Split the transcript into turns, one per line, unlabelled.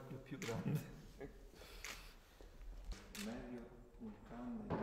questo il più grande.
Meglio un cane